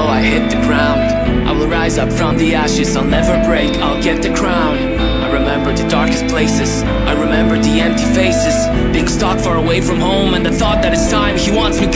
though I hit the ground I will rise up from the ashes, I'll never break, I'll get the crown. I remember the darkest places, I remember the empty faces. Being stuck far away from home and the thought that it's time. He wants me